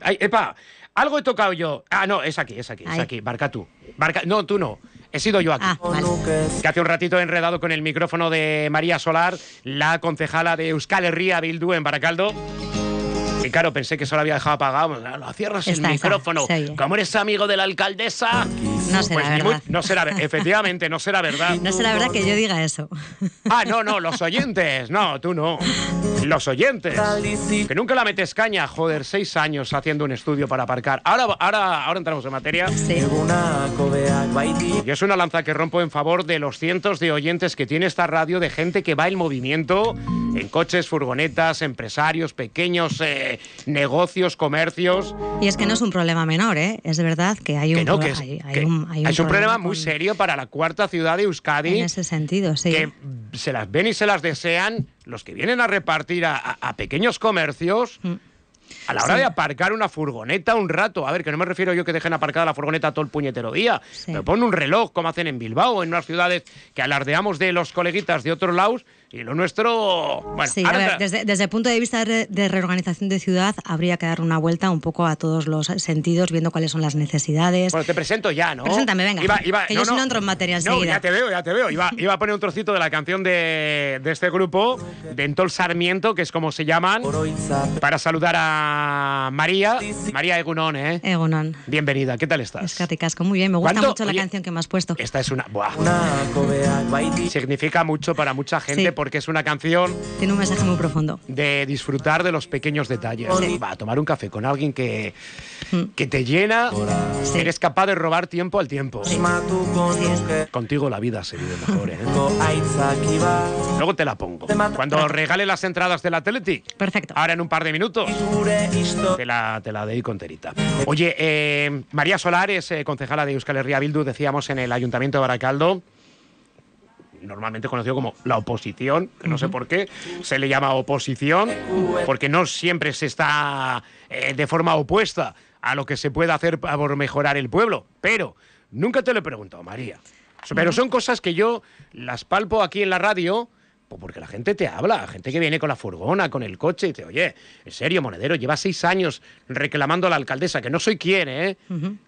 Ay, epa, algo he tocado yo. Ah, no, es aquí, es aquí, es aquí. Barca tú. Barca... No, tú no. He sido yo aquí. Ah, vale. Que hace un ratito he enredado con el micrófono de María Solar, la concejala de Euskal Herria Bildu en Baracaldo. Y claro, pensé que solo había dejado apagado. No, cierras el Está, micrófono. Como eres amigo de la alcaldesa. No será pues verdad. no será, efectivamente, no será verdad. No será verdad que yo diga eso. Ah, no, no, los oyentes. No, tú no. Los oyentes. Que nunca la metes caña. Joder, seis años haciendo un estudio para aparcar. Ahora, ahora, ahora entramos en materia. Sí. Y es una lanza que rompo en favor de los cientos de oyentes que tiene esta radio, de gente que va en movimiento, en coches, furgonetas, empresarios, pequeños eh, negocios, comercios. Y es que no es un problema menor, ¿eh? Es verdad que hay un, Que no, pro- que es, hay- hay que un- hay es un problema con- muy serio para la cuarta ciudad de Euskadi. En ese sentido, sí. que se las ven y se las desean los que vienen a repartir a, a- a pequeños comercios. A la hora Mm. Sí. de aparcar una furgoneta un rato, a ver, que no me refiero yo que dejen aparcada la furgoneta todo el puñetero día, Sí. pero pon un reloj como hacen en Bilbao en unas ciudades que alardeamos de los coleguitas de otros lados y lo nuestro, bueno, Sí, a ahora ver, desde, desde el punto de vista de, de reorganización de ciudad, habría que dar una vuelta un poco a todos los sentidos, viendo cuáles son las necesidades. Bueno, te presento ya, ¿no? Preséntame, venga, que yo si no entro en materia No, enseguida. ya te veo, ya te veo. Iba, iba a poner un trocito de la canción de, de este grupo, de Entol Sarmiento, que es como se llaman, para saludar a María. María Egunon, ¿eh? Egunon. Bienvenida, ¿qué tal estás? Es que ricasco, muy bien. Me gusta ¿Cuánto? mucho la Oye, canción que me has puesto. Esta es una... Buah, significa mucho para mucha gente Sí. Porque es una canción Tiene un mensaje muy profundo. de disfrutar de los pequeños detalles. Sí. Va a tomar un café con alguien que, Mm. que te llena, Sí. eres capaz de robar tiempo al tiempo. Sí. Contigo la vida se vive mejor, ¿eh? Luego te la pongo. Cuando regale las entradas del Athletic. Perfecto. Ahora en un par de minutos. Te la, te la dedico enterita. Oye, eh, María Solares, eh, concejala de Euskal Herria Bildu, decíamos en el Ayuntamiento de Baracaldo, normalmente conocido como la oposición, que no sé por qué se le llama oposición, porque no siempre se está eh, de forma opuesta a lo que se puede hacer por mejorar el pueblo. Pero nunca te lo he preguntado, María. Pero son cosas que yo las palpo aquí en la radio. pues Porque la gente te habla, gente que viene con la furgona, con el coche, y te oye, en serio, monedero, lleva seis años reclamando a la alcaldesa, que no soy quien, ¿eh?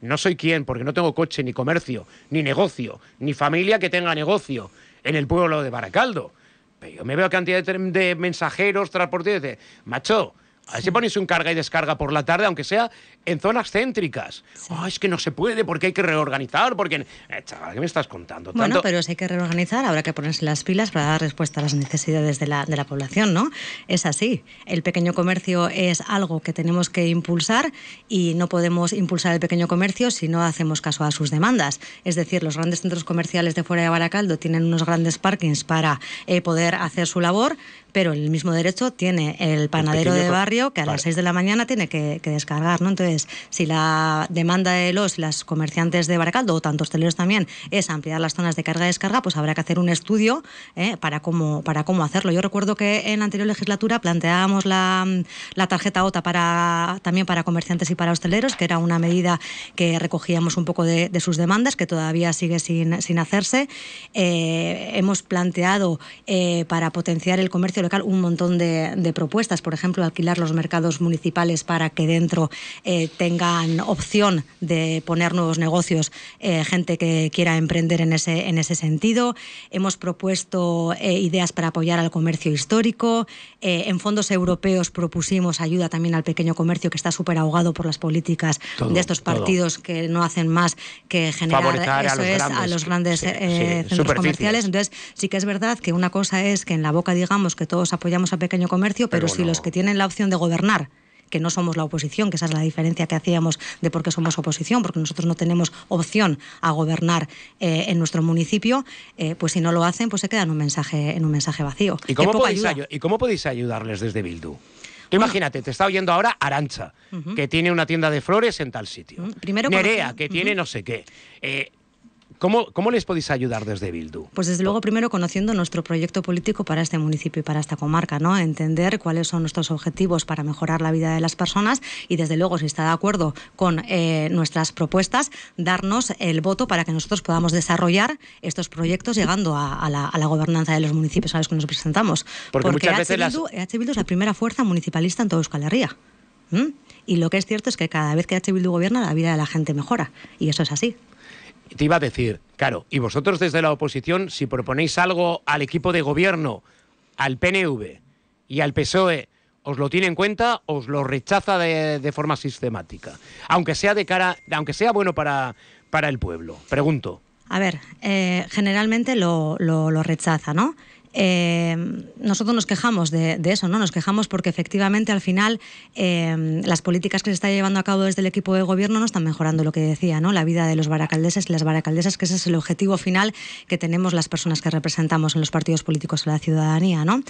No soy quien, porque no tengo coche, ni comercio, ni negocio, ni familia que tenga negocio en el pueblo de Baracaldo. Pero yo me veo cantidad de, mensajeros, transportistas, de, macho, a ver si ponéis un carga y descarga por la tarde, aunque sea en zonas céntricas. "Ah, es que no se puede porque hay que reorganizar, porque... Eh, chaval, ¿qué me estás contando? Bueno, Tanto- pero si hay que reorganizar, habrá que ponerse las pilas para dar respuesta a las necesidades de la, de la población, ¿no? Es así. El pequeño comercio es algo que tenemos que impulsar y no podemos impulsar el pequeño comercio si no hacemos caso a sus demandas. Es decir, los grandes centros comerciales de fuera de Baracaldo tienen unos grandes parkings para eh, poder hacer su labor, pero el mismo derecho tiene el panadero pequeño de co- barrio que a Vale. las 6 de la mañana tiene que, que descargar, ¿no? Entonces, si la demanda de los las comerciantes de Baracaldo, o tanto hosteleros también, es ampliar las zonas de carga y descarga, pues habrá que hacer un estudio ¿eh? para, cómo, para cómo hacerlo. Yo recuerdo que en la anterior legislatura planteábamos la, la tarjeta OTA para, también para comerciantes y para hosteleros, que era una medida que recogíamos un poco de, de sus demandas, que todavía sigue sin, sin hacerse. Eh, hemos planteado eh, para potenciar el comercio local un montón de, de propuestas, por ejemplo, alquilar los mercados municipales para que dentro eh, tengan opción de poner nuevos negocios, eh, gente que quiera emprender en ese, en ese sentido. Hemos propuesto eh, ideas para apoyar al comercio histórico. Eh, en fondos europeos propusimos ayuda también al pequeño comercio que está súper ahogado por las políticas Todo, de estos todo. partidos que no hacen más que generar Favorecer a eso los es, a grandes, los grandes sí, eh, sí, centros comerciales. Entonces, sí que es verdad que una cosa es que en la boca digamos que todos apoyamos al pequeño comercio, pero, Pero si no. los que tienen la opción de gobernar que no somos la oposición, que esa es la diferencia que hacíamos de por qué somos oposición, porque nosotros no tenemos opción a gobernar eh, en nuestro municipio, eh, pues si no lo hacen, pues se queda en un mensaje, en un mensaje vacío. ¿Y cómo, podéis ¿Y cómo podéis ayudarles desde Bildu? Tú imagínate, te está oyendo ahora Arancha, que tiene una tienda de flores en tal sitio. Ujú. Primero Nerea, que tiene no sé qué. Eh, ¿cómo, ¿Cómo les podéis ayudar desde Bildu? Pues desde luego primero conociendo nuestro proyecto político para este municipio y para esta comarca, ¿no? Entender cuáles son nuestros objetivos para mejorar la vida de las personas y desde luego si está de acuerdo con eh, nuestras propuestas, darnos el voto para que nosotros podamos desarrollar estos proyectos llegando a, a la, a la gobernanza de los municipios a los que nos presentamos. Porque muchas EH veces las- Bildu, Bildu es la primera fuerza municipalista en toda Euskal Herria. ¿Mm? Y lo que es cierto es que cada vez que H. Bildu gobierna, la vida de la gente mejora. Y eso es así. Te iba a decir, claro, y vosotros desde la oposición, si proponéis algo al equipo de gobierno, al PNV y al PSOE, ¿os lo tiene en cuenta o os lo rechaza de, forma sistemática? Aunque sea de cara, aunque sea bueno para, para el pueblo. Pregunto. A ver, eh, generalmente lo, lo, lo rechaza, ¿no? Eh, nosotros nos quejamos de, eso, ¿no? Nos quejamos porque efectivamente al final eh, las políticas que se están llevando a cabo desde el equipo de gobierno no están mejorando lo que decía, ¿no? La vida de los baracaldeses y las baracaldesas, que ese es el objetivo final que tenemos las personas que representamos en los partidos políticos de la ciudadanía, ¿no?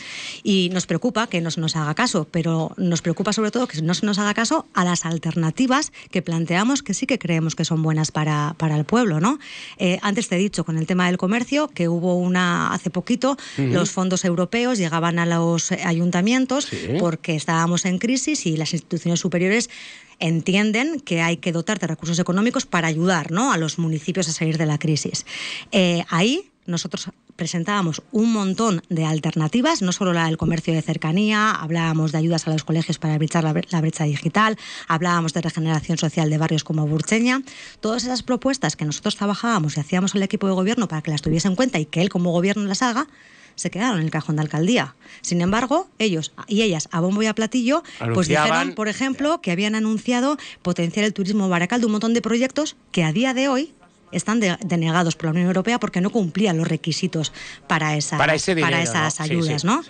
Y nos preocupa que no se nos haga caso, pero nos preocupa sobre todo que no se nos haga caso a las alternativas que planteamos que sí que creemos que son buenas para, para el pueblo, ¿no? Eh, antes te he dicho con el tema del comercio que hubo una hace poquito los fondos europeos llegaban a los ayuntamientos porque estábamos en crisis y las instituciones superiores entienden que hay que dotar de recursos económicos para ayudar ¿no? a los municipios a salir de la crisis. Eh, ahí nosotros presentábamos un montón de alternativas, no solo la del comercio de cercanía, hablábamos de ayudas a los colegios para evitar la brecha digital, hablábamos de regeneración social de barrios como Burcheña. Todas esas propuestas que nosotros trabajábamos y hacíamos al equipo de gobierno para que las tuviese en cuenta y que él como gobierno las haga, se quedaron en el cajón de alcaldía. Sin embargo, ellos y ellas, a bombo y a platillo, pues dijeron, por ejemplo, que habían anunciado potenciar el turismo Baracal de un montón de proyectos que a día de hoy están denegados por la Unión Europea porque no cumplían los requisitos para, esa, para, esas ayudas, ¿no?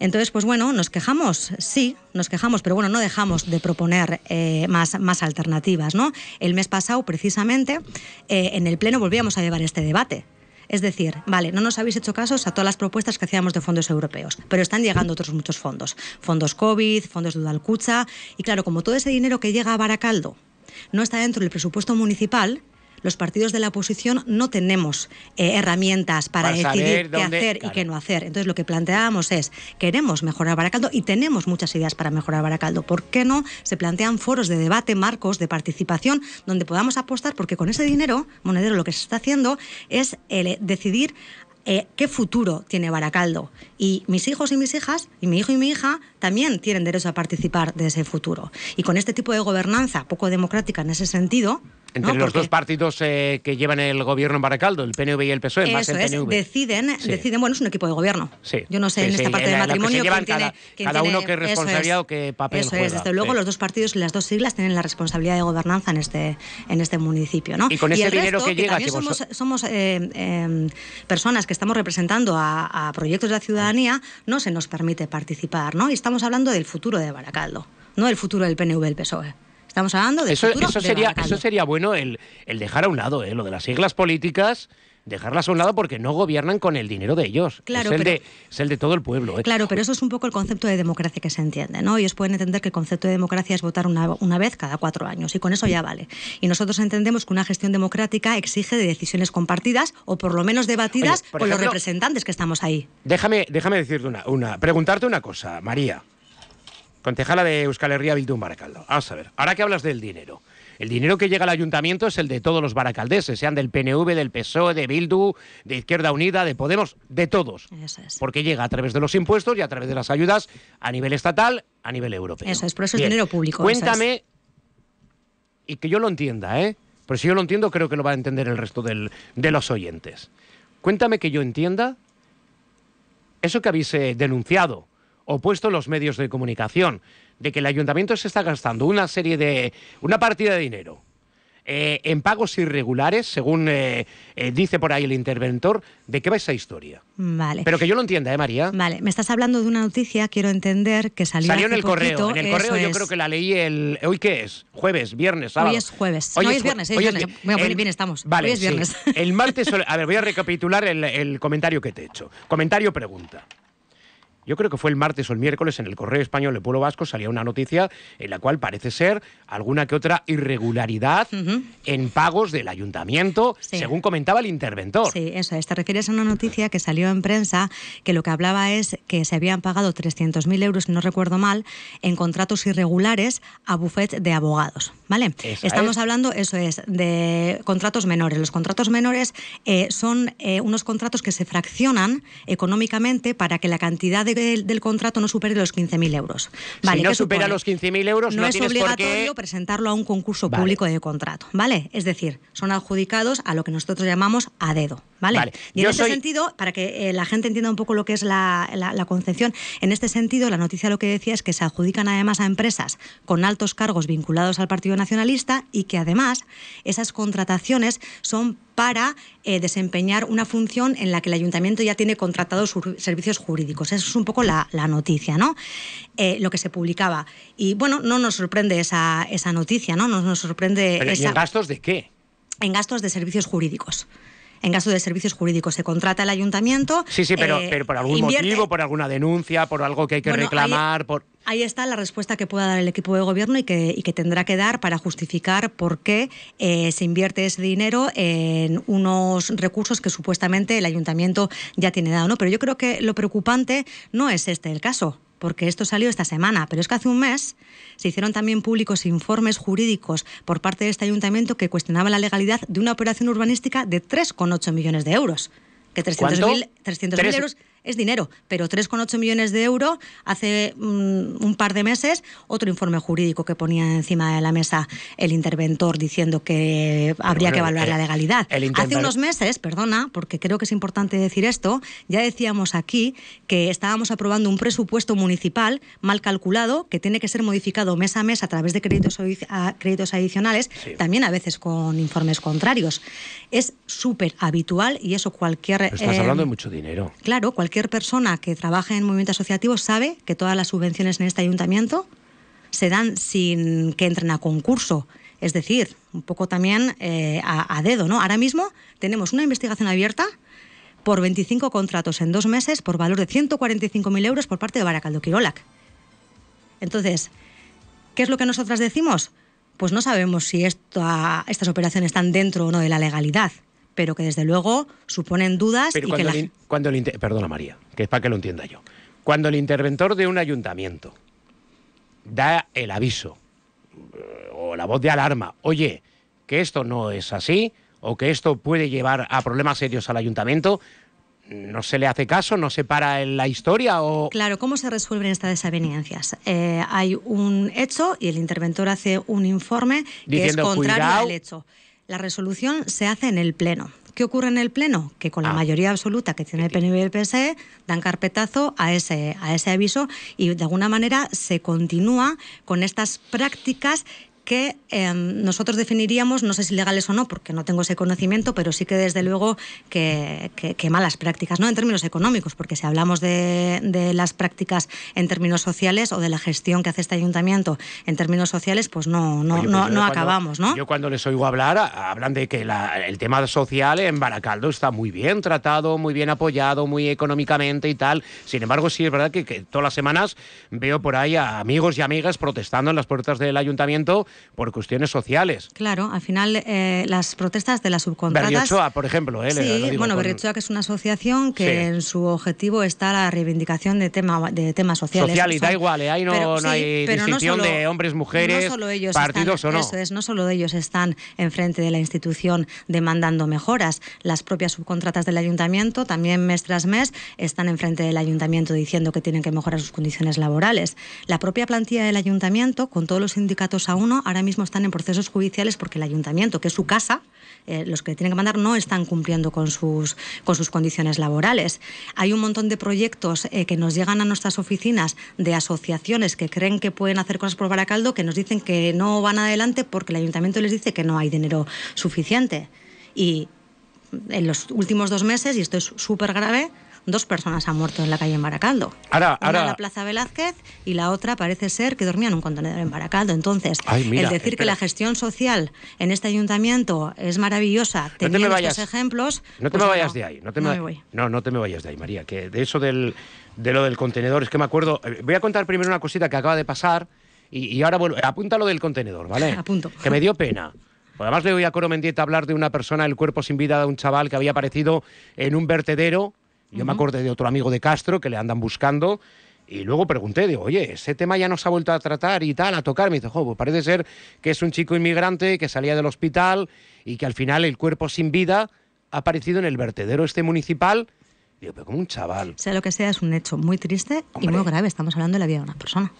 Entonces, pues bueno, nos quejamos, sí, nos quejamos, pero bueno, no dejamos de proponer eh, más, más alternativas, ¿no? El mes pasado, precisamente, eh, en el Pleno volvíamos a llevar este debate. Es decir, vale, no nos habéis hecho casos a todas las propuestas que hacíamos de fondos europeos, pero están llegando otros muchos fondos. Fondos COVID, fondos de Udalcucha, y claro, como todo ese dinero que llega a Baracaldo no está dentro del presupuesto municipal, los partidos de la oposición no tenemos eh, herramientas para, decidir qué hacer y qué no hacer. Entonces lo que planteábamos es, queremos mejorar Baracaldo y tenemos muchas ideas para mejorar Baracaldo. ¿Por qué no se plantean foros de debate, marcos de participación, donde podamos apostar? Porque con ese dinero, Monedero, lo que se está haciendo es eh, decidir eh, qué futuro tiene Baracaldo. Y mis hijos y mis hijas, y mi hijo y mi hija, también tienen derecho a participar de ese futuro. Y con este tipo de gobernanza poco democrática en ese sentido, entre los dos partidos eh, que llevan el gobierno en Baracaldo, el PNV y el PSOE, más el PNV. deciden, deciden, bueno, es un equipo de gobierno. Sí. Yo no sé en esta parte del matrimonio quién cada, tiene, cada uno qué responsabilidad o qué papel Eso juega. es, desde luego los dos partidos y las dos siglas tienen la responsabilidad de gobernanza en este, en este municipio. ¿no? Y con ese dinero que llega... Que somos, somos eh, em, personas que estamos representando a, a proyectos de la ciudadanía, no se nos permite participar, ¿no? Y estamos hablando del futuro de Baracaldo, no del futuro del PNV y el PSOE. Estamos hablando de eso, eso sería Eso sería bueno el, el dejar a un lado, ¿eh? lo de las siglas políticas dejarlas a un lado porque no gobiernan con el dinero de ellos. Claro, es, el de, es el de todo el pueblo. ¿eh? Claro, pero eso es un poco el concepto de democracia que se entiende. ¿no? Ellos pueden entender que el concepto de democracia es votar una, una vez cada cuatro años y con eso ya vale. Y nosotros entendemos que una gestión democrática exige de decisiones compartidas o por lo menos debatidas con los representantes que estamos ahí. Déjame, déjame decirte una, una, preguntarte una cosa, María concejala de Euskal Herria Bildu Baracaldo. Vamos a ver, ahora que hablas del dinero. El dinero que llega al ayuntamiento es el de todos los baracaldeses, sean del PNV, del PSOE, de Bildu, de Izquierda Unida, de Podemos, de todos. Eso es. Porque llega a través de los impuestos y a través de las ayudas a nivel estatal, a nivel europeo. Eso es, por eso es dinero público. Cuéntame, y que yo lo entienda, ¿eh? Pero si yo lo entiendo, creo que lo va a entender el resto del, de los oyentes. Cuéntame que yo entienda eso que habéis eh, denunciado opuesto los medios de comunicación, de que el ayuntamiento se está gastando una serie de. una partida de dinero. Eh, en pagos irregulares, según eh, eh, dice por ahí el interventor, ¿de qué va esa historia? Vale. Pero que yo lo entienda, ¿eh, María? Vale, me estás hablando de una noticia, quiero entender que salió, salió en el correo. En el correo yo creo que la leí el. ¿Hoy qué es? ¿Jueves? ¿Viernes? ¿Sábado? Hoy es jueves. Hoy, es, viernes, hoy es viernes. Bueno, bien estamos. Vale, hoy es viernes. El martes. A ver, voy a recapitular el, el comentario que te he hecho. Comentario pregunta yo creo que fue el martes o el miércoles en el Correo Español de Pueblo Vasco salía una noticia en la cual parece ser alguna que otra irregularidad en pagos del ayuntamiento, según comentaba el interventor. Sí, eso es. Te refieres a una noticia que salió en prensa que lo que hablaba es que se habían pagado 300.000 euros, si no recuerdo mal, en contratos irregulares a bufetes de abogados. ¿Vale? Estamos hablando, eso es, de contratos menores. Los contratos menores eh, son eh, unos contratos que se fraccionan económicamente para que la cantidad de del contrato no supere los 15.000 euros. Vale, si no supera los 15.000 euros, no, no es obligatorio presentarlo a un concurso público de contrato, ¿vale? Es decir, son adjudicados a lo que nosotros llamamos a dedo, ¿vale? Y en este sentido, para que eh, la gente entienda un poco lo que es la, la, concepción, en este sentido, la noticia lo que decía es que se adjudican además a empresas con altos cargos vinculados al Partido Nacionalista y que además esas contrataciones son para eh, desempeñar una función en la que el ayuntamiento ya tiene contratados servicios jurídicos. Eso es un poco la, noticia, ¿no? Eh, lo que se publicaba. Y bueno, no nos sorprende esa, esa noticia, ¿no? Nos, nos sorprende. ¿Y en gastos de qué? En gastos de servicios jurídicos en caso de servicios jurídicos. Se contrata el ayuntamiento. Sí, sí, pero, eh, pero por algún motivo, por alguna denuncia, por algo que hay que reclamar. Ahí, por... ahí está la respuesta que pueda dar el equipo de gobierno y que, que tendrá que dar para justificar por qué eh, se invierte ese dinero en unos recursos que supuestamente el ayuntamiento ya tiene dado. ¿no? Pero yo creo que lo preocupante no es este el caso porque esto salió esta semana, pero es que hace un mes se hicieron también públicos informes jurídicos por parte de este ayuntamiento que cuestionaban la legalidad de una operación urbanística de 3,8 millones de euros. Que 300.000 euros es dinero, pero 3,8 millones de euros hace mm, un par de meses otro informe jurídico que ponía encima de la mesa el interventor diciendo que habría que evaluar la legalidad. Hace unos meses, perdona, porque creo que es importante decir esto, ya decíamos aquí que estábamos aprobando un presupuesto municipal mal calculado que tiene que ser modificado mes a mes a través de créditos, créditos adicionales, también a veces con informes contrarios. Es súper habitual y eso cualquier... estás hablando de mucho dinero. Claro, cualquier cualquier persona que trabaje en movimiento asociativo sabe que todas las subvenciones en este ayuntamiento se dan sin que entren a concurso. Es decir, un poco también eh, a, dedo, ¿no? Ahora mismo tenemos una investigación abierta por 25 contratos en dos meses por valor de 145.000 euros por parte de Baracaldo Quirolac. Entonces, ¿qué es lo que nosotras decimos? Pues no sabemos si estas operaciones están dentro o no de la legalidad pero que desde luego suponen dudas. y cuando, que cuando el perdona María, que es para que lo entienda yo. Cuando el interventor de un ayuntamiento da el aviso eh, o la voz de alarma, oye, que esto no es así o que esto puede llevar a problemas serios al ayuntamiento, ¿No se le hace caso? ¿No se para en la historia? O... Claro, ¿cómo se resuelven estas desavenencias? Eh, hay un hecho y el interventor hace un informe que es contrario al hecho. La resolución se hace en el Pleno. ¿Qué ocurre en el Pleno? Que con la ah. mayoría absoluta que tiene el PNV y el PSE dan carpetazo a ese, a ese aviso y de alguna manera se continúa con estas prácticas que em, nosotros definiríamos, no sé si legales o no, porque no tengo ese conocimiento, pero sí que desde luego que, malas prácticas, no en términos económicos, porque si hablamos de, las prácticas en términos sociales o de la gestión que hace este ayuntamiento en términos sociales, pues no, no, pues no, acabamos, ¿no? Yo cuando les oigo hablar, hablan de que el tema social en Baracaldo está muy bien tratado, muy bien apoyado, muy económicamente y tal. Sin embargo, sí es verdad que, que todas las semanas veo por ahí a amigos y amigas protestando en las puertas del ayuntamiento por cuestiones sociales. Claro, al final eh, las protestas de las subcontratas... Berriochoa, por ejemplo. ¿eh? Sí, bueno, Berriochoa que es una asociación que en su objetivo está la reivindicación de, tema, de temas sociales. Social y da igual, ¿eh? ahí no, no hay distinción de hombres, mujeres, partidos o no. Eso es, no solo ellos están enfrente de la institución demandando mejoras, las propias subcontratas del ayuntamiento también mes tras mes están enfrente del ayuntamiento diciendo que tienen que mejorar sus condiciones laborales. La propia plantilla del ayuntamiento, con todos los sindicatos a uno, ahora mismo están en procesos judiciales porque el ayuntamiento, que es su casa, eh, los que tienen que mandar no están cumpliendo con sus, con sus condiciones laborales. Hay un montón de proyectos eh, que nos llegan a nuestras oficinas de asociaciones que creen que pueden hacer cosas por Baracaldo que nos dicen que no van adelante porque el ayuntamiento les dice que no hay dinero suficiente. Y en los últimos dos meses, y esto es súper grave, dos personas han muerto en la calle en Baracaldo. Ahora, Una en la Plaza Velázquez y la otra parece ser que dormía en un contenedor en Baracaldo. Entonces, el decir que la gestión social en este ayuntamiento es maravillosa, teniendo no estos ejemplos... No te me pues vayas de ahí. No, te me, voy. no, no te me vayas de ahí, María. Que de eso del, de lo del contenedor, es que me acuerdo... Eh, voy a contar primero una cosita que acaba de pasar y, y ahora vuelvo... Apunta lo del contenedor, ¿vale? Apunto. Que me dio pena. Además le voy a Coro Mendieta hablar de una persona, el cuerpo sin vida de un chaval que había aparecido en un vertedero yo me acordé de otro amigo de Castro que le andan buscando y luego pregunté, digo, oye, ese tema ya no se ha vuelto a tratar y tal, a tocar. Me dice, jo, pues parece ser que es un chico inmigrante que salía del hospital y que al final el cuerpo sin vida ha aparecido en el vertedero este municipal pero como un chaval. Sea lo que sea, es un hecho muy triste y muy grave. Estamos hablando de la vida de una persona.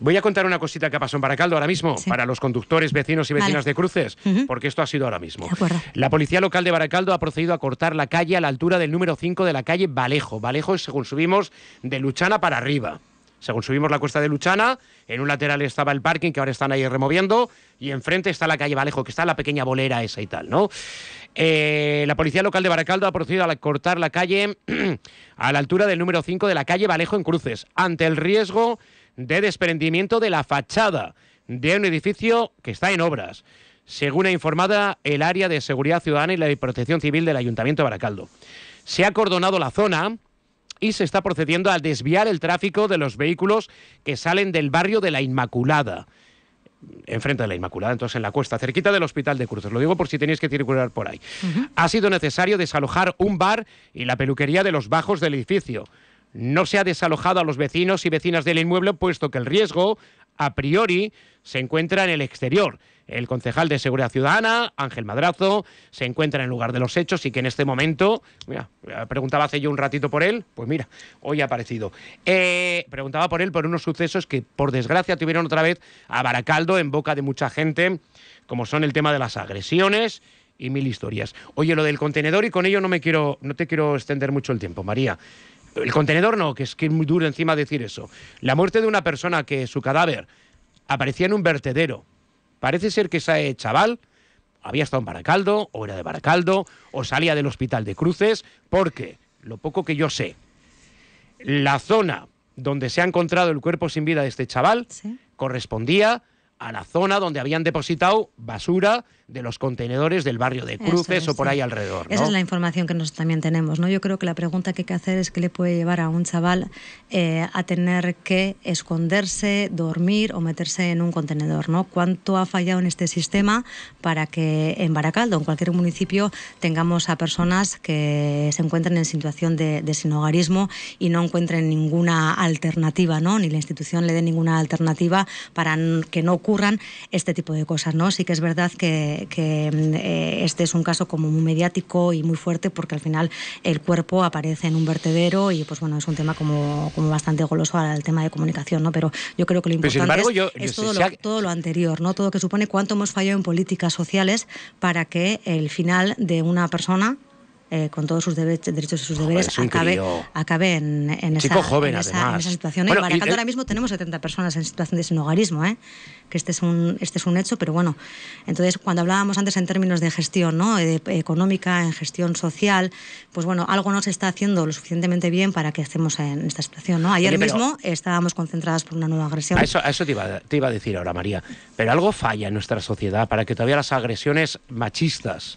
Voy a contar una cosita que pasó en Baracaldo ahora mismo, para los conductores, vecinos y vecinas de cruces, porque esto ha sido ahora mismo. La policía local de Baracaldo ha procedido a cortar la calle a la altura del número 5 de la calle Valejo. Valejo es según subimos de Luchana para arriba. Según subimos la cuesta de Luchana, en un lateral estaba el parking que ahora están ahí removiendo y enfrente está la calle Valejo, que está la pequeña bolera esa y tal, ¿no? Eh, la policía local de Baracaldo ha procedido a cortar la calle a la altura del número 5 de la calle Valejo en Cruces, ante el riesgo de desprendimiento de la fachada de un edificio que está en obras, según ha informado el área de seguridad ciudadana y la protección civil del Ayuntamiento de Baracaldo. Se ha acordonado la zona y se está procediendo a desviar el tráfico de los vehículos que salen del barrio de la Inmaculada enfrente de la Inmaculada, entonces en la cuesta, cerquita del Hospital de Cruces. Lo digo por si tenéis que circular por ahí. Ha sido necesario desalojar un bar y la peluquería de los bajos del edificio. No se ha desalojado a los vecinos y vecinas del inmueble, puesto que el riesgo, a priori, se encuentra en el exterior. El concejal de Seguridad Ciudadana, Ángel Madrazo, se encuentra en el lugar de los hechos y que en este momento, mira, preguntaba hace yo un ratito por él, pues mira, hoy ha aparecido. Eh, preguntaba por él por unos sucesos que por desgracia tuvieron otra vez a Baracaldo en boca de mucha gente, como son el tema de las agresiones y mil historias. Oye, lo del contenedor y con ello no me quiero, no te quiero extender mucho el tiempo, María. El contenedor no, que es que es muy duro encima decir eso. La muerte de una persona que su cadáver aparecía en un vertedero Parece ser que ese chaval había estado en Baracaldo, o era de Baracaldo, o salía del hospital de Cruces, porque, lo poco que yo sé, la zona donde se ha encontrado el cuerpo sin vida de este chaval correspondía a la zona donde habían depositado basura de los contenedores del barrio de Cruces o por ahí alrededor. Esa es la información que nosotros también tenemos. ¿no? Yo creo que la pregunta que hay que hacer es qué le puede llevar a un chaval eh, a tener que esconderse, dormir o meterse en un contenedor. ¿no? ¿Cuánto ha fallado en este sistema para que en Baracaldo, en cualquier municipio, tengamos a personas que se encuentren en situación de, de sinogarismo y no encuentren ninguna alternativa, ¿no? ni la institución le dé ninguna alternativa para que no ocurran este tipo de cosas? ¿no? Sí que es verdad que que, eh, este es un caso como muy mediático y muy fuerte porque al final el cuerpo aparece en un vertedero y pues bueno, es un tema como, como bastante goloso al tema de comunicación, ¿no? Pero yo creo que lo importante es, todo, lo, todo, lo, anterior, ¿no? Todo lo que supone cuánto hemos fallado en políticas sociales para que el final de una persona eh, con todos sus derechos y sus deberes, acabe, acabe, en, esa, joven, esa, situación. Bueno, y ahora mismo tenemos 70 personas en situación de sinogarismo, ¿eh? que este es, un, este es un hecho, pero bueno, entonces cuando hablábamos antes en términos de gestión ¿no? económica, en gestión social, pues bueno, algo no se está haciendo lo suficientemente bien para que estemos en esta situación. ¿no? Ayer mismo estábamos concentradas por una nueva agresión. A eso, eso te, iba, te iba a decir ahora, María, pero algo falla en nuestra sociedad para que todavía las agresiones machistas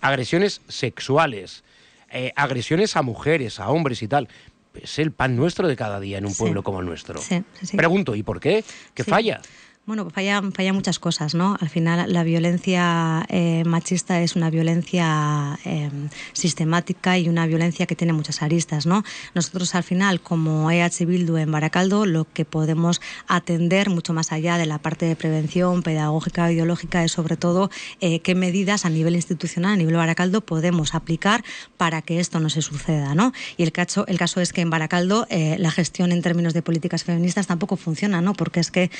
agresiones sexuales, eh, agresiones a mujeres, a hombres y tal. Es el pan nuestro de cada día en un pueblo como el nuestro. Pregunto, ¿y por qué? ¿Qué falla? Bueno, falla, falla muchas cosas, ¿no? Al final la violencia eh, machista es una violencia eh, sistemática y una violencia que tiene muchas aristas, ¿no? Nosotros al final, como EH Bildu en Baracaldo, lo que podemos atender mucho más allá de la parte de prevención pedagógica, ideológica, es sobre todo eh, qué medidas a nivel institucional, a nivel Baracaldo, podemos aplicar para que esto no se suceda, ¿no? Y el caso, el caso es que en Baracaldo la gestión en términos de políticas feministas tampoco funciona, ¿no? Porque es que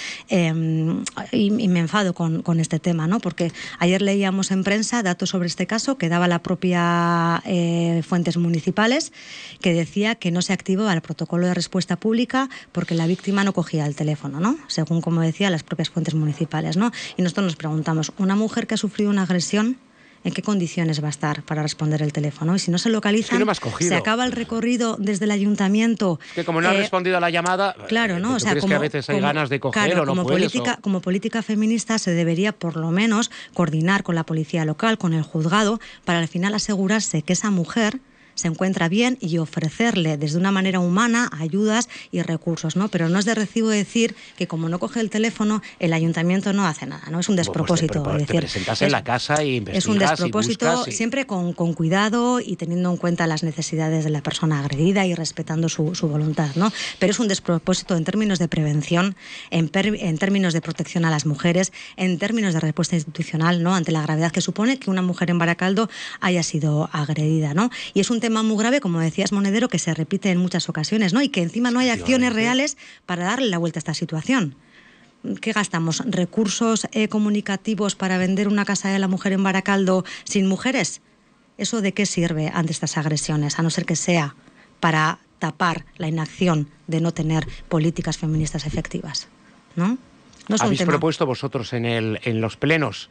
y, me enfado con, este tema, ¿no? porque ayer leíamos en prensa datos sobre este caso que daba la propia eh, Fuentes Municipales, que decía que no se activó el protocolo de respuesta pública porque la víctima no cogía el teléfono, ¿no? según como decía las propias fuentes municipales. ¿no? Y nosotros nos preguntamos, ¿una mujer que ha sufrido una agresión en qué condiciones va a estar para responder el teléfono. Y si no se localiza, se acaba el recorrido desde el ayuntamiento. que como no ha eh, respondido a la llamada, claro, ¿no? O sea, como, que a veces hay ganas de coger o no como política, como política feminista se debería por lo menos coordinar con la policía local, con el juzgado, para al final asegurarse que esa mujer se encuentra bien y ofrecerle desde una manera humana ayudas y recursos, ¿no? Pero no es de recibo decir que como no coge el teléfono, el ayuntamiento no hace nada, ¿no? Es un despropósito. Pues te, presentas en la casa y investigas Es un despropósito siempre con, con, cuidado y teniendo en cuenta las necesidades de la persona agredida y respetando su, su voluntad, ¿no? Pero es un despropósito en términos de prevención, en, en términos de protección a las mujeres, en términos de respuesta institucional, ¿no? Ante la gravedad que supone que una mujer en Baracaldo haya sido agredida, ¿no? Y es un tema tema muy grave, como decías Monedero, que se repite en muchas ocasiones, ¿no? Y que encima no hay acciones reales para darle la vuelta a esta situación. ¿Qué gastamos? ¿Recursos eh, comunicativos para vender una casa de la mujer en Baracaldo sin mujeres? ¿Eso de qué sirve ante estas agresiones? A no ser que sea para tapar la inacción de no tener políticas feministas efectivas. ¿no? no ¿Habéis propuesto vosotros en, el, en los plenos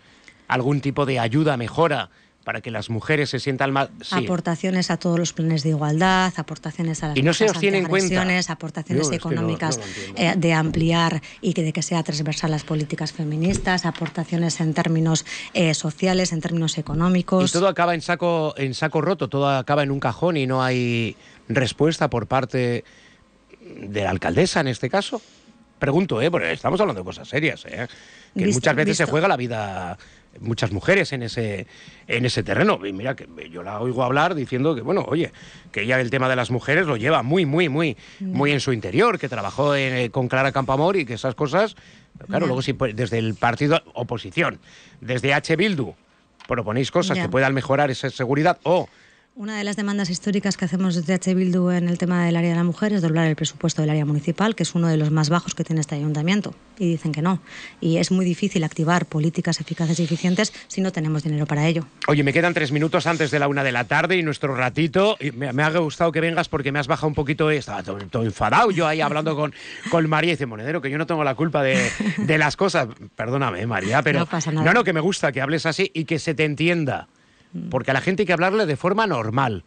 algún tipo de ayuda, mejora para que las mujeres se sientan más... Aportaciones a todos los planes de igualdad, aportaciones a las y no se os tiene en cuenta. aportaciones económicas eh, de ampliar y que de que sea transversal las políticas feministas, aportaciones en términos eh, sociales, en términos económicos. Y todo acaba en saco, en saco roto, todo acaba en un cajón y no hay respuesta por parte de la alcaldesa en este caso. Pregunto, ¿eh? Porque estamos hablando de cosas serias, ¿eh? Que muchas veces se juega la vida muchas mujeres en ese, en ese terreno. Y mira, que yo la oigo hablar diciendo que, bueno, oye, que ella el tema de las mujeres lo lleva muy, muy, muy, muy en su interior, que trabajó eh, con Clara Campamor y que esas cosas, claro, luego si desde el partido oposición, desde H. Bildu, proponéis cosas que puedan mejorar esa seguridad o una de las demandas históricas que hacemos desde H. Bildu en el tema del área de la mujer es doblar el presupuesto del área municipal, que es uno de los más bajos que tiene este ayuntamiento. Y dicen que no. Y es muy difícil activar políticas eficaces y eficientes si no tenemos dinero para ello. Oye, me quedan tres minutos antes de la una de la tarde y nuestro ratito. Y me, ha gustado que vengas porque me has bajado un poquito. Estaba todo, enfadado yo ahí hablando con, con María y dice, Monedero, que yo no tengo la culpa de, de las cosas. Perdóname, María, pero. No pasa nada. No, no, que me gusta que hables así y que se te entienda. Porque a la gente hay que hablarle de forma normal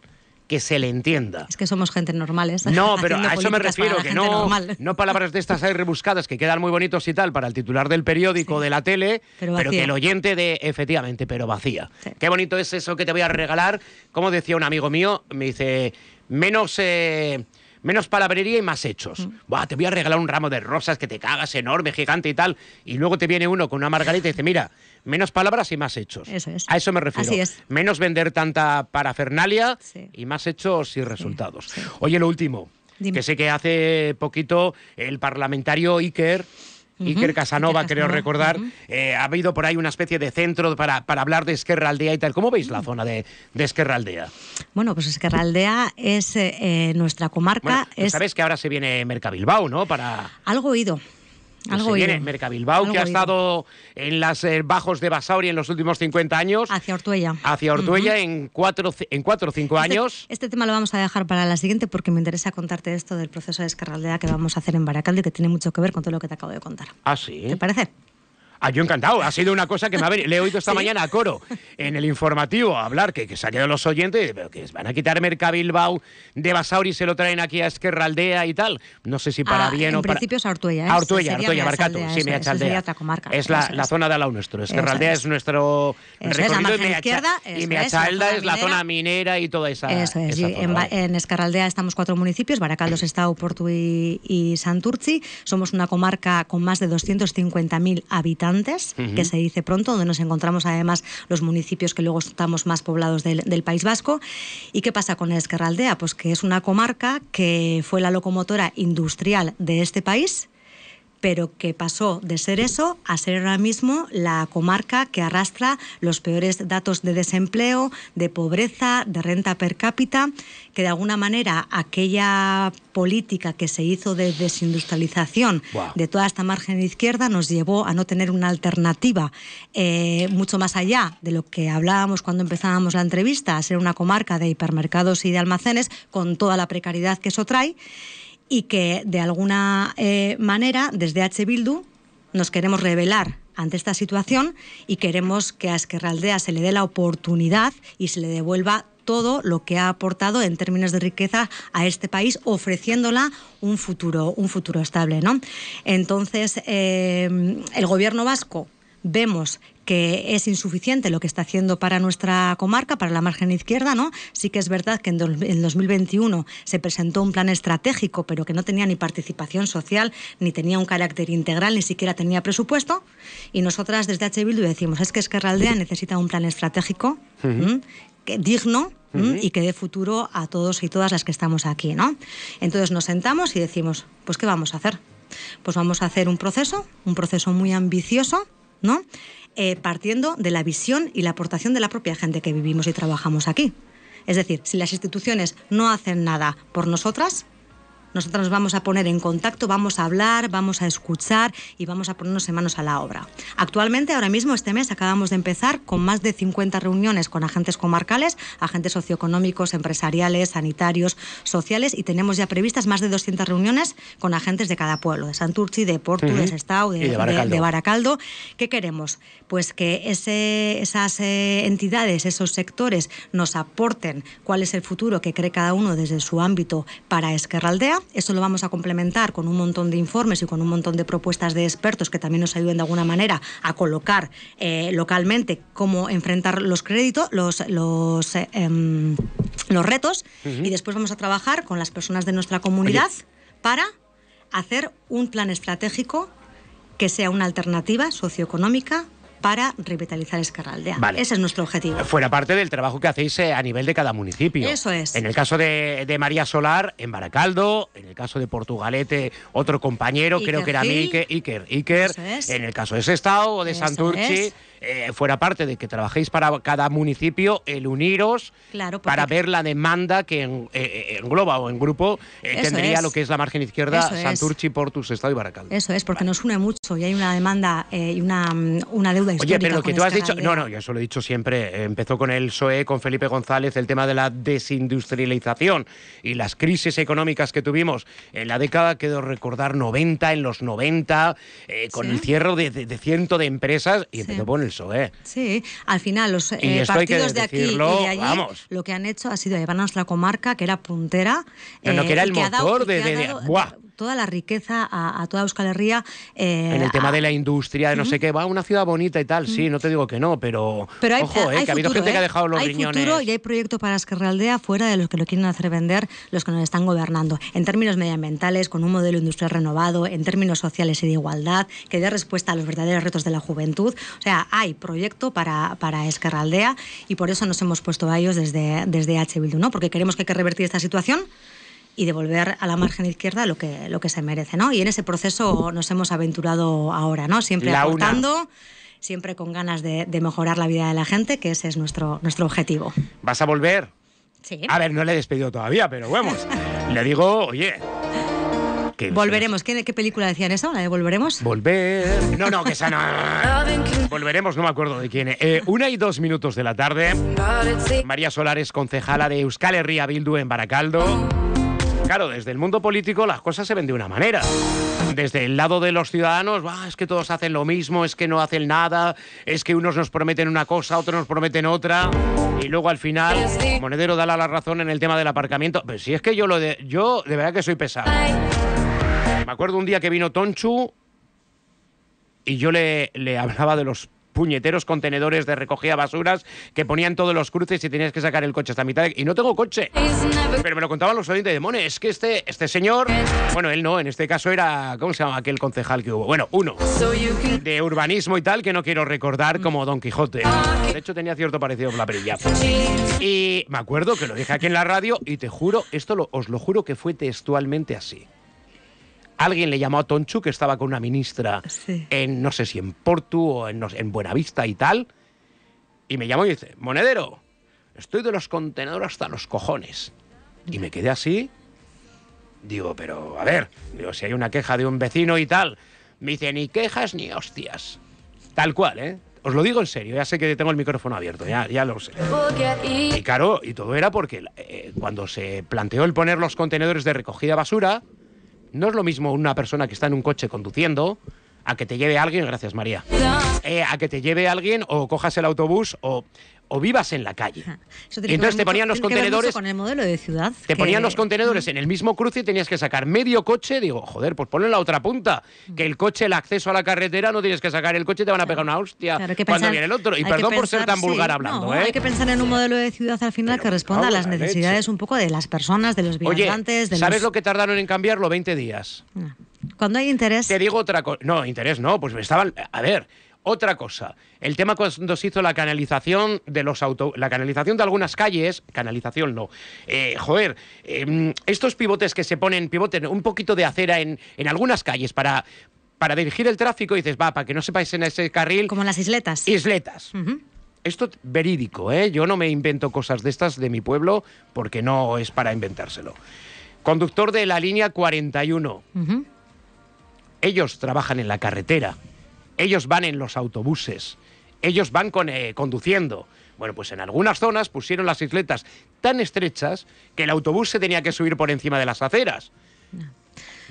que se le entienda. Es que somos gente normales. No, pero a eso me refiero, que no, no palabras de estas ahí rebuscadas que quedan muy bonitos y tal para el titular del periódico, de la tele, pero, que el oyente de, efectivamente, pero vacía. Qué bonito es eso que te voy a regalar. Como decía un amigo mío, me dice, menos... Eh, menos palabrería y más hechos. Mm. te voy a regalar un ramo de rosas que te cagas enorme, gigante y tal. Y luego te viene uno con una margarita y dice, mira, menos palabras y más hechos. Eso es. A eso me refiero. Así es. Menos vender tanta parafernalia y más hechos y resultados. Oye, lo último, que sé que hace poquito el parlamentario Iker Iker Casanova, creo recordar. Eh, ha habido por ahí una especie de centro para, para hablar de Esquerra Aldea y tal. ¿Cómo veis la zona de, de Esquerra Aldea? Bueno, pues Esquerra Aldea es eh, nuestra comarca. es... Sabes que ahora se viene Mercabilbao, ¿no? Para... Algo oído. Algo viene Mercabilbao, que ha estado en las eh, bajos de Basauri en los últimos 50 años. Hacia Ortuella. Hacia Ortuella en, cuatro, en cuatro o cinco este, años. Este tema lo vamos a dejar para la siguiente porque me interesa contarte esto del proceso de Escarraldea que vamos a hacer en Baracaldo y que tiene mucho que ver con todo lo que te acabo de contar. Ah, sí. ¿Te parece? Ah, yo encantado. Ha sido una cosa que me ha venido. Le he oído esta mañana a Coro en el informativo hablar que, que se ha quedado los oyentes, pero que van a quitar Mercabilbao de Basauri y se lo traen aquí a Esquerra Aldea y tal. No sé si para ah, bien o para. En principio es Ortuella, ¿eh? A Ortuella, Ortuella, Barcato. Sí, me. Es la, la, zona de lado nuestro. Esquerra Aldea es, nuestro recorrido. y izquierda, y Meachalda es la zona minera y toda esa. Eso es. en, en Escarraldea estamos cuatro municipios: Baracaldo, Estado, Portu y, y Santurci. Somos una comarca con más de 250.000 habitantes, que se dice pronto, donde nos encontramos además los municipios que luego estamos más poblados del, País Vasco. ¿Y qué pasa con Esquerraldea? Pues que es una comarca que fue la locomotora industrial de este país pero que pasó de ser eso a ser ahora mismo la comarca que arrastra los peores datos de desempleo, de pobreza, de renta per cápita, que de alguna manera aquella política que se hizo de desindustrialización de toda esta margen izquierda nos llevó a no tener una alternativa eh, mucho más allá de lo que hablábamos cuando empezábamos la entrevista, a ser una comarca de hipermercados y de almacenes con toda la precariedad que eso trae y que de alguna eh, manera desde H. Bildu nos queremos revelar ante esta situación y queremos que a Esquerra Aldea se le dé la oportunidad y se le devuelva todo lo que ha aportado en términos de riqueza a este país, ofreciéndola un futuro, un futuro estable. ¿no? Entonces, eh, el gobierno vasco vemos que es insuficiente lo que está haciendo para nuestra comarca, para la margen izquierda, ¿no? Sí que es verdad que en, 2021 se presentó un plan estratégico, pero que no tenía ni participación social, ni tenía un carácter integral, ni siquiera tenía presupuesto. Y nosotras desde H. Bildu decimos, es que Esquerra Aldea necesita un plan estratégico que, digno, y que dé futuro a todos y todas las que estamos aquí, ¿no? Entonces nos sentamos y decimos, pues ¿qué vamos a hacer? Pues vamos a hacer un proceso, un proceso muy ambicioso, ¿no? Eh, partiendo de la visión y la aportación de la propia gente que vivimos y trabajamos aquí. Es decir, si las instituciones no hacen nada por nosotras, nosotros nos vamos a poner en contacto, vamos a hablar, vamos a escuchar y vamos a ponernos en manos a la obra. Actualmente, ahora mismo, este mes, acabamos de empezar con más de 50 reuniones con agentes comarcales, agentes socioeconómicos, empresariales, sanitarios, sociales y tenemos ya previstas más de 200 reuniones con agentes de cada pueblo, de Santurci, de Porto, de Sestao, de, Baracaldo. ¿Qué queremos? Pues que ese, esas eh, entidades, esos sectores nos aporten cuál es el futuro que cree cada uno desde su ámbito para Esquerraldea eso lo vamos a complementar con un montón de informes y con un montón de propuestas de expertos que también nos ayuden de alguna manera a colocar eh, localmente cómo enfrentar los créditos, los, los, eh, em, los retos. Y después vamos a trabajar con las personas de nuestra comunidad para hacer un plan estratégico que sea una alternativa socioeconómica para revitalizar Escarraldea. Ese es nuestro objetivo. Fuera parte del trabajo que hacéis eh, a nivel de cada municipio. Eso es. En el caso de, María Solar, en Baracaldo, en el caso de Portugalete, otro compañero, creo que era Iker, Iker, Iker. en el caso de Sestao o de Santurchi. Eh, fuera parte de que trabajéis para cada municipio, el uniros para ver la demanda que en, eh, engloba o en grupo tendría lo que es la margen izquierda, Santurchi, Portus, Estado y Baracaldo. Eso es, porque nos une mucho y hay una demanda y una, una deuda Oye, pero lo que tú has dicho, no, no, yo eso lo he dicho siempre, empezó con el PSOE, con Felipe González, el tema de la desindustrialización y las crisis económicas que tuvimos en la década, quedó recordar 90, en los 90, eh, con el cierre de, ciento de empresas y empezó con el PSOE. Sí, al final los eh, partidos de aquí y de allí lo que han hecho ha sido llevarnos la comarca, que era puntera. No, que era eh, el motor de toda la riqueza a, toda Euskal Herria. Eh, en el tema de la industria, de no sé qué, va una ciudad bonita y tal, sí, no te digo que no, pero, pero hay, ojo, eh, que ha habido gente que ha ¿eh? dejado los hay riñones. Futuro y hay proyecto para Esquerraldea fuera de los que lo quieren hacer vender los que nos están gobernando, en términos medioambientales, con un modelo industrial renovado, en términos sociales y de igualdad, que dé respuesta a los verdaderos retos de la juventud. O sea, hay proyecto para, para Esquerraldea y por eso nos hemos puesto a ellos desde, desde H. Bildu, ¿no? Porque queremos que hay que revertir esta situación y devolver a la margen izquierda lo que, lo que se merece, ¿no? Y en ese proceso nos hemos aventurado ahora, ¿no? Siempre aportando, siempre con ganas de, mejorar la vida de la gente, que ese es nuestro, nuestro objetivo. ¿Vas a volver? Sí. A ver, no le he despedido todavía, pero vamos. le digo, oye, Volveremos. ¿Qué, ¿Qué, película decían eso? ¿La de Volveremos? Volver. No, no, que esa no. Volveremos, no me acuerdo de quién. Eh, una y dos minutos de la tarde. María Solares, concejala de Euskal Herria Bildu en Baracaldo. Claro, desde el mundo político las cosas se ven de una manera. Desde el lado de los ciudadanos, es que todos hacen lo mismo, es que no hacen nada, es que unos nos prometen una cosa, otros nos prometen otra, y luego al final Monedero da la razón en el tema del aparcamiento. Pero si es que yo lo de, yo de verdad que soy pesado. Me acuerdo un día que vino Tonchu y yo le, le hablaba de los puñeteros contenedores de recogida basuras que ponían todos los cruces y tenías que sacar el coche hasta mitad. Y no tengo coche. Pero me lo contaban los oyentes de Mone. Es que este, este señor, bueno, él no, en este caso era, ¿cómo se llama aquel concejal que hubo? Bueno, uno. De urbanismo y tal, que no quiero recordar como Don Quijote. De hecho, tenía cierto parecido con la perilla. Y me acuerdo que lo dije aquí en la radio y te juro, esto os lo juro que fue textualmente así alguien le llamó a Tonchu, que estaba con una ministra en, no sé si en Portu o en, en Buenavista y tal, y me llamó y dice, Monedero, estoy de los contenedores hasta los cojones. Y me quedé así, digo, pero a ver, digo, si hay una queja de un vecino y tal, me dice, ni quejas ni hostias. Tal cual, ¿eh? Os lo digo en serio, ya sé que tengo el micrófono abierto, ya, ya lo sé. Y claro, y todo era porque eh, cuando se planteó el poner los contenedores de recogida basura, no es lo mismo una persona que está en un coche conduciendo a que te lleve alguien, gracias María, eh, a que te lleve alguien o cojas el autobús o, o vivas en la calle. Y entonces te ponían los contenedores. con el modelo de ciudad. Te ponían los contenedores en el mismo cruce y tenías que sacar medio coche. Digo, joder, pues ponlo en la otra punta. Que el coche, el acceso a la carretera, no tienes que sacar el coche, te van a pegar una hostia cuando viene el otro. Y perdón por ser tan vulgar hablando. ¿eh? Hay que pensar en un modelo de ciudad al final que responda a las necesidades un poco de las personas, de los viajantes. Oye, ¿sabes lo que tardaron en cambiarlo? 20 días. Cuando hay interés. Te digo otra cosa. No, interés no, pues estaban. A ver. Otra cosa, el tema cuando se hizo la canalización de los auto, la canalización de algunas calles, canalización no, eh, joder, em, estos pivotes que se ponen, pivoten un poquito de acera en, en algunas calles para, para dirigir el tráfico, dices, va, para que no sepáis en ese carril. Como las isletas. Isletas. Esto verídico, ¿eh? Yo no me invento cosas de estas de mi pueblo porque no es para inventárselo. Conductor de la línea 41. Ujú. Ellos trabajan en la carretera. Ellos van en los autobuses. Ellos van con, eh, conduciendo. Bueno, pues en algunas zonas pusieron las isletas tan estrechas que el autobús se tenía que subir por encima de las aceras.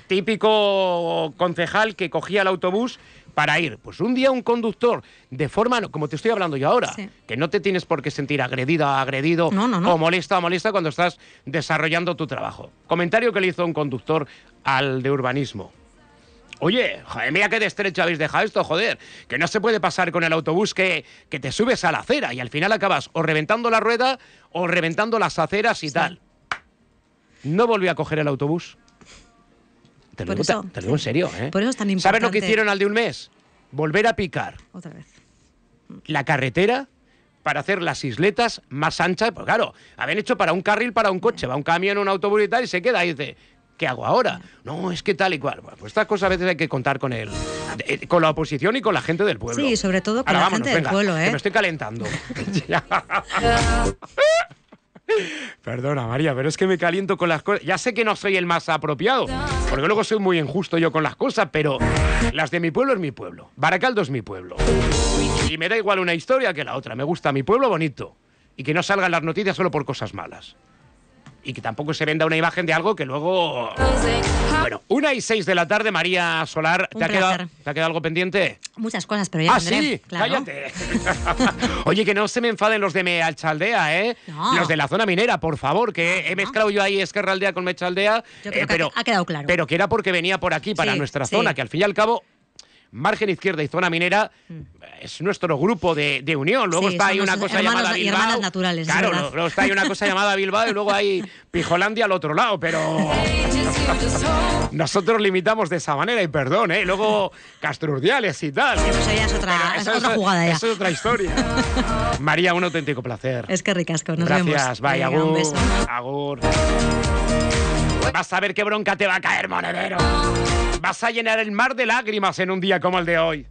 Típico concejal que cogía el autobús para ir. Pues un día un conductor, de forma, como te estoy hablando yo ahora, Sí. que no te tienes por qué sentir agredida, agredido No, no, no. o molesta o molesta cuando estás desarrollando tu trabajo. Comentario que le hizo un conductor al de urbanismo. Oye, joder, mira qué de estrecho habéis dejado esto, joder. Que no se puede pasar con el autobús que, que te subes a la acera y al final acabas o reventando la rueda o reventando las aceras y tal. No volvió a coger el autobús. Te lo, digo, eso, te lo digo en serio, ¿eh? por eso es tan ¿Sabes lo que importante. hicieron al de un mes? Volver a picar Otra vez. la carretera para hacer las isletas más anchas. Pues claro, habían hecho para un carril, para un coche, va un camión, un autobús y tal, y se queda y dice, ¿qué hago ahora? No, es que tal y cual. Bueno, pues estas cosas a veces hay que contar con el, eh, con la oposición y con la gente del pueblo. Sí, sobre todo con Ahora la gente del venga, pueblo, que ¿eh? me estoy calentando. Perdona, María, pero es que me caliento con las cosas. Ya sé que no soy el más apropiado, porque luego soy muy injusto yo con las cosas, pero las de mi pueblo es mi pueblo. Baracaldo es mi pueblo. Y me da igual una historia que la otra. Me gusta mi pueblo bonito. Y que no salgan las noticias solo por cosas malas. Y que tampoco se venda una imagen de algo que luego... Bueno, una y seis de la tarde, María Solar. ¿Te ha, quedado. ¿Te ha quedado algo pendiente? Muchas cosas, pero ya ah, sí, claro. cállate. Oye, que no se me enfaden los de Meachaldea, ¿eh? No. Los de la zona minera, por favor, que he mezclado yo ahí Esquerra Aldea con Mechaldea. Yo creo eh, que ha- pero, ha quedado claro. Pero que era porque venía por aquí, para Sí, nuestra sí. zona, que al fin y al cabo, margen izquierda y zona minera Mm. es nuestro grupo de, de unión. Luego Sí, está ahí una cosa hermanos llamada y Bilbao. hermanas naturales, es Claro, verdad. luego está ahí una cosa llamada Bilbao y luego hay Pijolandia al otro lado, pero nosotros limitamos de esa manera y perdón, ¿eh? Luego Castrurdiales y tal. Eso ya es otra, Pero es eso otra jugada ya. Eso es otra historia. María, un auténtico placer. Es que ricasco, nos Gracias, vemos. bye, Venga, un agur. beso. Agur. Vas a ver qué bronca te va a caer, monedero. Vas a llenar el mar de lágrimas en un día como el de hoy.